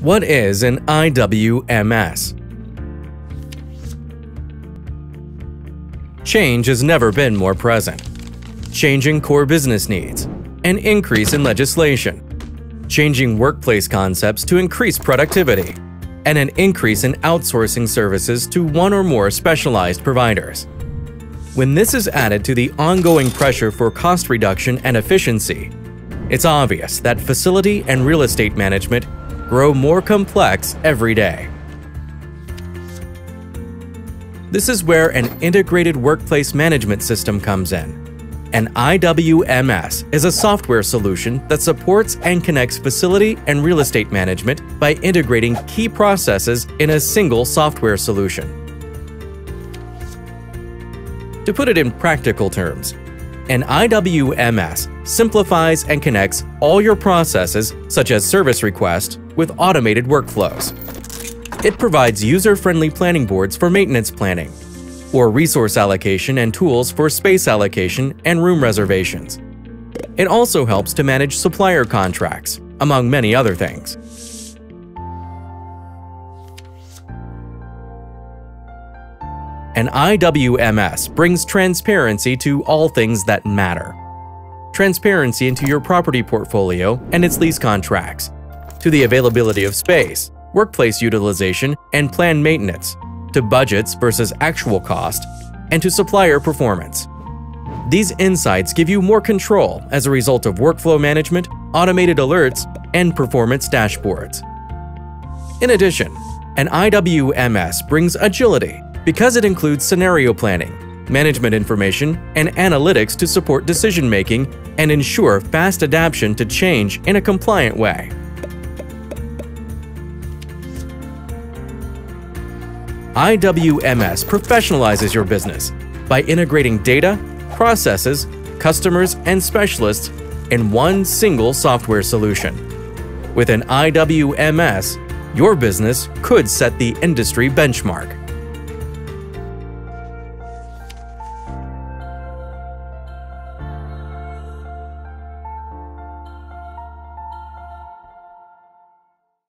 What is an IWMS? Change has never been more present. Changing core business needs, an increase in legislation, changing workplace concepts to increase productivity, and an increase in outsourcing services to one or more specialized providers. When this is added to the ongoing pressure for cost reduction and efficiency, it's obvious that facility and real estate management grow more complex every day. This is where an integrated workplace management system comes in. An IWMS is a software solution that supports and connects facility and real estate management by integrating key processes in a single software solution. To put it in practical terms, an IWMS simplifies and connects all your processes, such as service request, with automated workflows. It provides user-friendly planning boards for maintenance planning, or resource allocation and tools for space allocation and room reservations. It also helps to manage supplier contracts, among many other things. An IWMS brings transparency to all things that matter. Transparency into your property portfolio and its lease contracts, to the availability of space, workplace utilization, and planned maintenance, to budgets versus actual cost, and to supplier performance. These insights give you more control as a result of workflow management, automated alerts, and performance dashboards. In addition, an IWMS brings agility because it includes scenario planning, management information, and analytics to support decision making and ensure fast adaptation to change in a compliant way. IWMS professionalizes your business by integrating data, processes, customers, and specialists in one single software solution. With an IWMS, your business could set the industry benchmark.